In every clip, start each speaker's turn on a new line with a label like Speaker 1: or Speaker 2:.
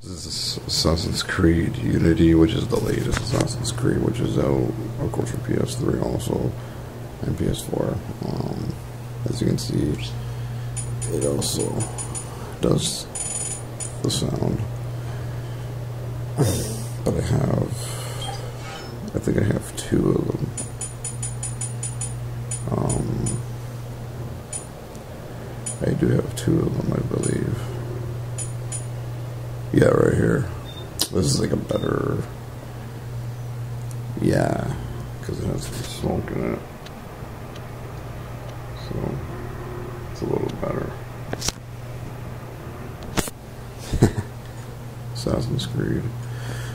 Speaker 1: This is Assassin's Creed Unity, which is the latest Assassin's Creed, which is out, of course, for PS3 also, and PS4. Um, as you can see, it also does the sound. But I have, I think I have two of them. Um, I do have two of them, I believe. Yeah, right here. This is like a better. Yeah, because it has some smoke in it. So, it's a little better. Assassin's Creed.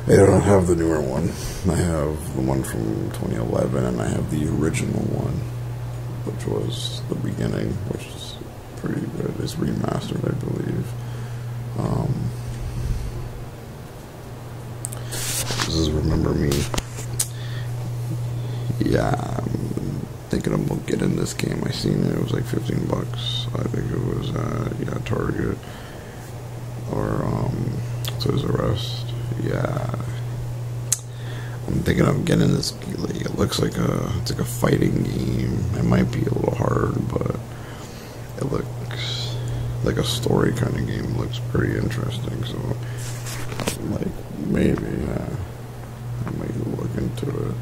Speaker 1: I don't have the newer one. I have the one from 2011, and I have the original one, which was the beginning, which is pretty good. It's remastered, I believe. Um, this is Remember Me. Yeah, I'm thinking I'm gonna get in this game. I seen it. It was like 15 bucks. I think it was uh, yeah Target or um, Toys R Us. Yeah, I'm thinking I'm getting this. Like, it looks like a it's like a fighting game. It might be a little hard, but it looks like a story kind of game. It looks pretty interesting. So, like maybe uh, I might look into it.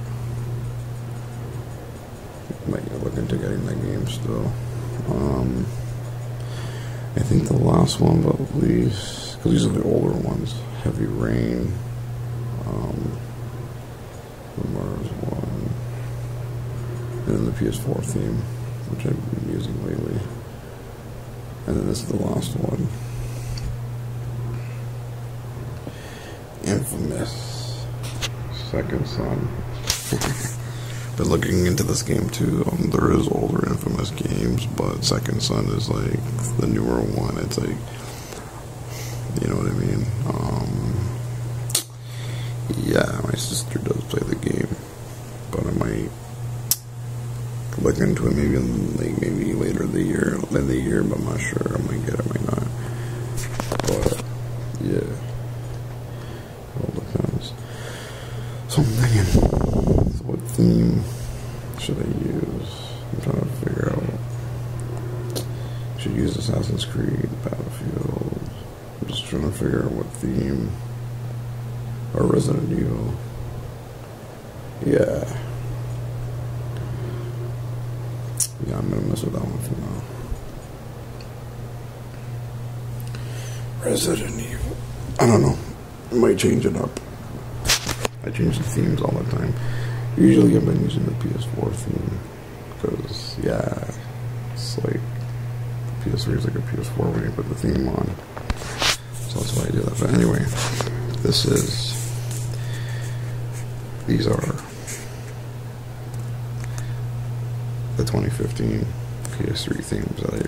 Speaker 1: Might look into getting that game still. Um, I think the last one, but at least because these are the older ones. Heavy Rain, um, the Mars one, and then the PS4 theme, which I've been using lately. And then this is the last one. Infamous Second Son. Been looking into this game too. Um, there is older Infamous games, but Second Son is like the newer one. It's like you know what I mean? Um, yeah, my sister does play the game, but I might look into it maybe like maybe later the year, in the year, but I'm not sure. I might get it, I might not. But yeah, all depends. So I'm thinking, theme should I use? I'm trying to figure out. Should use Assassin's Creed, Battlefield. I'm just trying to figure out what theme. Or Resident Evil. Yeah. Yeah, I'm gonna mess with that one for now. Resident Evil. I don't know. I might change it up. I change the themes all the time. Usually I've been using the PS4 theme. Because, yeah, it's like the PS3 is like a PS4 when you put the theme on. So that's why I do that. But anyway, this is. These are the 2015 PS3 themes that I